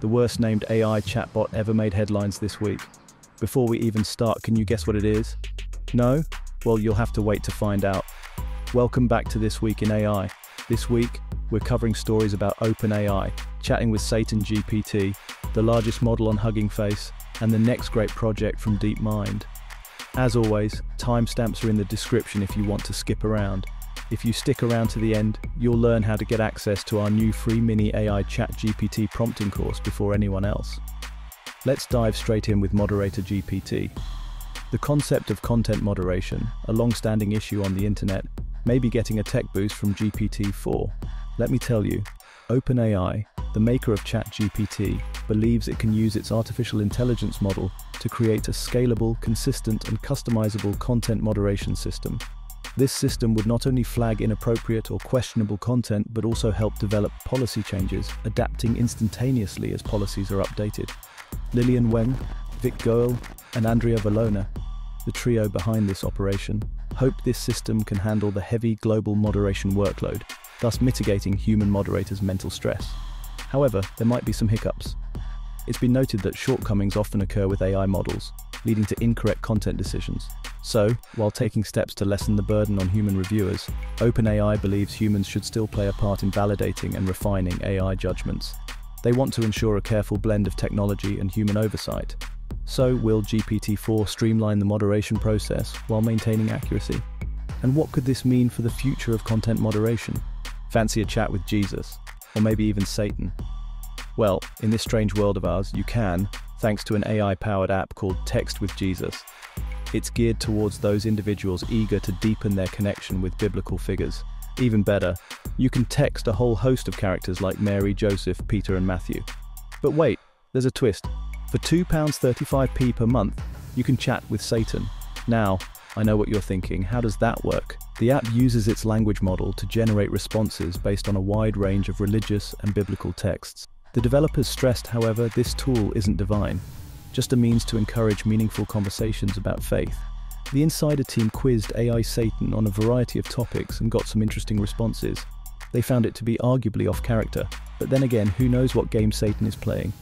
the worst named AI chatbot ever made headlines this week. Before we even start, can you guess what it is? No? Well, you'll have to wait to find out. Welcome back to This Week in AI. This week, we're covering stories about OpenAI, chatting with Satan GPT, the largest model on Hugging Face, and the next great project from DeepMind. As always, timestamps are in the description if you want to skip around. If you stick around to the end, you'll learn how to get access to our new free mini AI Chat GPT prompting course before anyone else. Let's dive straight in with Moderator GPT. The concept of content moderation, a long-standing issue on the internet, may be getting a tech boost from GPT-4. Let me tell you, OpenAI, the maker of ChatGPT, believes it can use its artificial intelligence model to create a scalable, consistent, and customizable content moderation system this system would not only flag inappropriate or questionable content, but also help develop policy changes, adapting instantaneously as policies are updated. Lilian Weng, Vik Goel, and Andrea Vallone, the trio behind this operation, hope this system can handle the heavy global moderation workload, thus mitigating human moderators' mental stress. However, there might be some hiccups. It's been noted that shortcomings often occur with AI models, leading to incorrect content decisions. So, while taking steps to lessen the burden on human reviewers, OpenAI believes humans should still play a part in validating and refining AI judgments. They want to ensure a careful blend of technology and human oversight. So, will GPT-4 streamline the moderation process while maintaining accuracy? And what could this mean for the future of content moderation? Fancy a chat with Jesus, or maybe even Satan? Well, in this strange world of ours, you can, thanks to an AI powered app called Text with Jesus. It's geared towards those individuals eager to deepen their connection with biblical figures. Even better, you can text a whole host of characters like Mary, Joseph, Peter, and Matthew. But wait, there's a twist. For £2.35p per month, you can chat with Satan. Now, I know what you're thinking, how does that work? The app uses its language model to generate responses based on a wide range of religious and biblical texts. The developers stressed, however, this tool isn't divine, just a means to encourage meaningful conversations about faith. The Insider team quizzed AI Satan on a variety of topics and got some interesting responses. They found it to be arguably off character, but then again, who knows what game Satan is playing?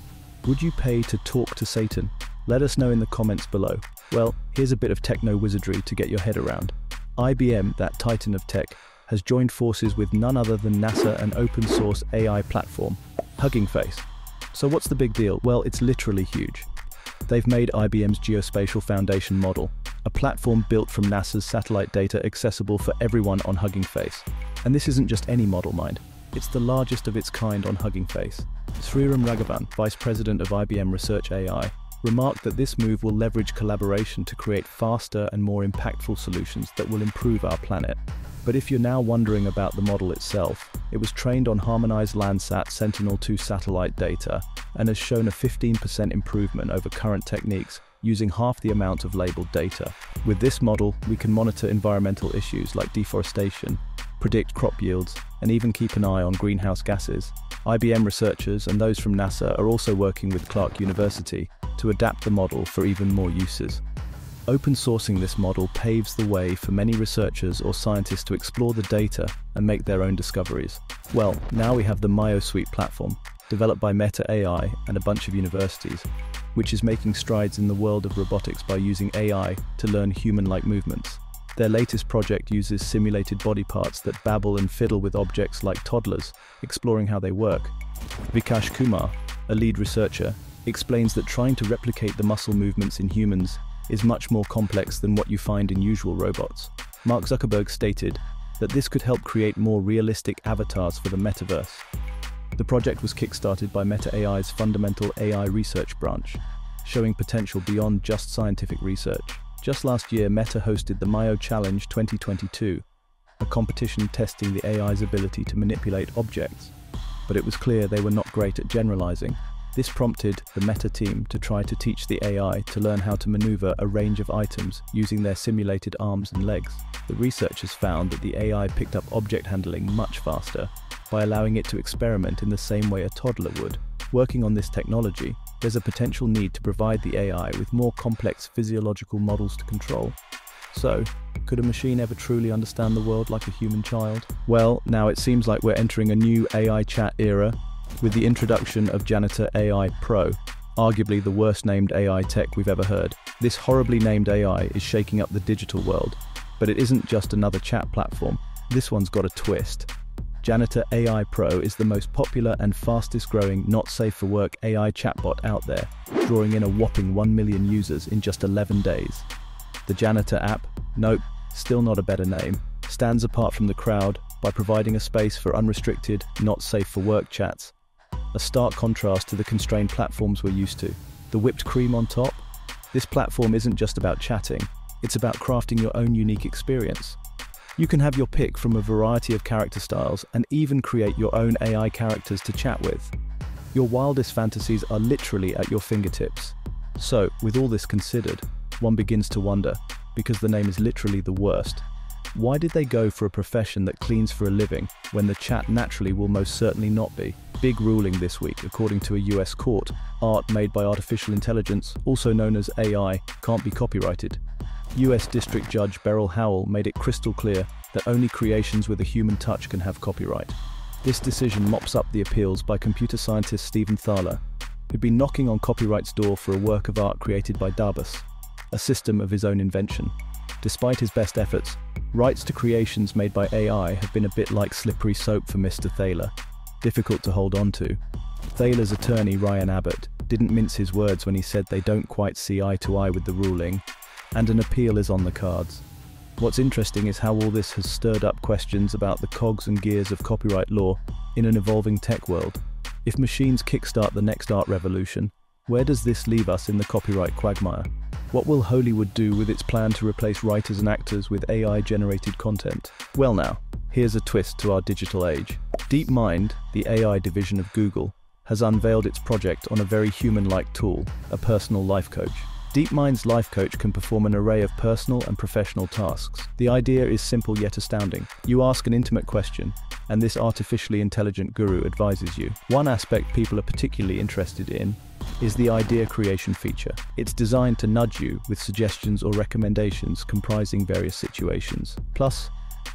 Would you pay to talk to Satan? Let us know in the comments below. Well, here's a bit of techno wizardry to get your head around. IBM, that titan of tech, has joined forces with none other than NASA and open source AI platform, Hugging Face. So what's the big deal? Well, it's literally huge. They've made IBM's Geospatial Foundation model, a platform built from NASA's satellite data accessible for everyone on Hugging Face. And this isn't just any model, mind. It's the largest of its kind on Hugging Face. Sriram Raghavan, Vice President of IBM Research AI, remarked that this move will leverage collaboration to create faster and more impactful solutions that will improve our planet. But if you're now wondering about the model itself, it was trained on harmonized Landsat Sentinel-2 satellite data and has shown a 15% improvement over current techniques using half the amount of labeled data. With this model, we can monitor environmental issues like deforestation, predict crop yields, and even keep an eye on greenhouse gases. IBM researchers and those from NASA are also working with Clark University to adapt the model for even more uses. Open sourcing this model paves the way for many researchers or scientists to explore the data and make their own discoveries. Well, now we have the MyoSuite platform, developed by Meta AI and a bunch of universities, which is making strides in the world of robotics by using AI to learn human-like movements. Their latest project uses simulated body parts that babble and fiddle with objects like toddlers, exploring how they work. Vikash Kumar, a lead researcher, explains that trying to replicate the muscle movements in humans is much more complex than what you find in usual robots. Mark Zuckerberg stated that this could help create more realistic avatars for the metaverse. The project was kickstarted by Meta AI's fundamental AI research branch, showing potential beyond just scientific research. Just last year, Meta hosted the MyoChallenge 2022, a competition testing the AI's ability to manipulate objects. But it was clear they were not great at generalizing, this prompted the Meta team to try to teach the AI to learn how to maneuver a range of items using their simulated arms and legs. The researchers found that the AI picked up object handling much faster by allowing it to experiment in the same way a toddler would. Working on this technology, there's a potential need to provide the AI with more complex physiological models to control. So, could a machine ever truly understand the world like a human child? Well, now it seems like we're entering a new AI chat era with the introduction of Janitor AI Pro, arguably the worst named AI tech we've ever heard. This horribly named AI is shaking up the digital world, but it isn't just another chat platform. This one's got a twist. Janitor AI Pro is the most popular and fastest growing not safe for work AI chatbot out there, drawing in a whopping 1 million users in just 11 days. The Janitor app, nope, still not a better name, stands apart from the crowd by providing a space for unrestricted, not safe for work chats. A stark contrast to the constrained platforms we're used to. The whipped cream on top? This platform isn't just about chatting, it's about crafting your own unique experience. You can have your pick from a variety of character styles and even create your own AI characters to chat with. Your wildest fantasies are literally at your fingertips. So, with all this considered, one begins to wonder, because the name is literally the worst, why did they go for a profession that cleans for a living when the chat naturally will most certainly not be? Big ruling this week, according to a US court. Art made by artificial intelligence, also known as AI, can't be copyrighted. US District Judge Beryl Howell made it crystal clear that only creations with a human touch can have copyright. This decision mops up the appeals by computer scientist Stephen Thaler, who'd been knocking on copyright's door for a work of art created by DABUS, a system of his own invention. Despite his best efforts, rights to creations made by AI have been a bit like slippery soap for Mr. Thaler, difficult to hold on to. Thaler's attorney, Ryan Abbott, didn't mince his words when he said they don't quite see eye to eye with the ruling, and an appeal is on the cards. What's interesting is how all this has stirred up questions about the cogs and gears of copyright law in an evolving tech world. If machines kickstart the next art revolution, where does this leave us in the copyright quagmire? What will Hollywood do with its plan to replace writers and actors with AI-generated content? Well now, here's a twist to our digital age. DeepMind, the AI division of Google, has unveiled its project on a very human-like tool, a personal life coach. DeepMind's life coach can perform an array of personal and professional tasks. The idea is simple yet astounding. You ask an intimate question, and this artificially intelligent guru advises you. One aspect people are particularly interested in is the idea creation feature. It's designed to nudge you with suggestions or recommendations comprising various situations. Plus,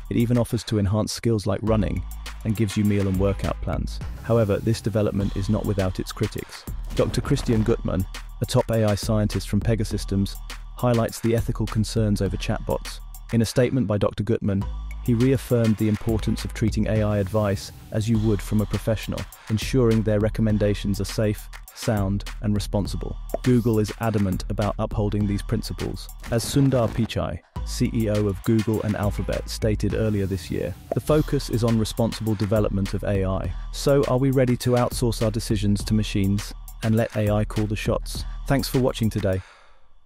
it even offers to enhance skills like running and gives you meal and workout plans. However, this development is not without its critics. Dr. Christian Guttmann, a top AI scientist from Pegasystems, highlights the ethical concerns over chatbots. In a statement by Dr. Guttmann, he reaffirmed the importance of treating AI advice as you would from a professional, ensuring their recommendations are safe, sound, and responsible. Google is adamant about upholding these principles. As Sundar Pichai, CEO of Google and Alphabet, stated earlier this year, the focus is on responsible development of AI. So are we ready to outsource our decisions to machines and let AI call the shots? Thanks for watching today.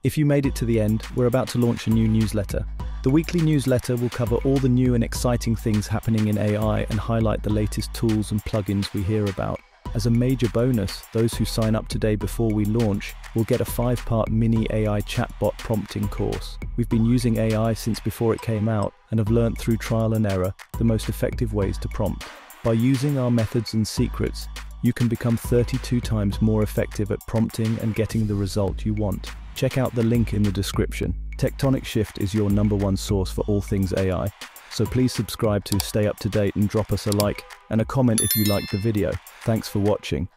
If you made it to the end, we're about to launch a new newsletter. The weekly newsletter will cover all the new and exciting things happening in AI and highlight the latest tools and plugins we hear about. As a major bonus, those who sign up today before we launch will get a five-part mini AI chatbot prompting course. We've been using AI since before it came out and have learnt through trial and error the most effective ways to prompt. By using our methods and secrets, you can become 32 times more effective at prompting and getting the result you want. Check out the link in the description. Techtonic Shift is your number one source for all things AI, so please subscribe to stay up to date and drop us a like and a comment if you liked the video. Thanks for watching.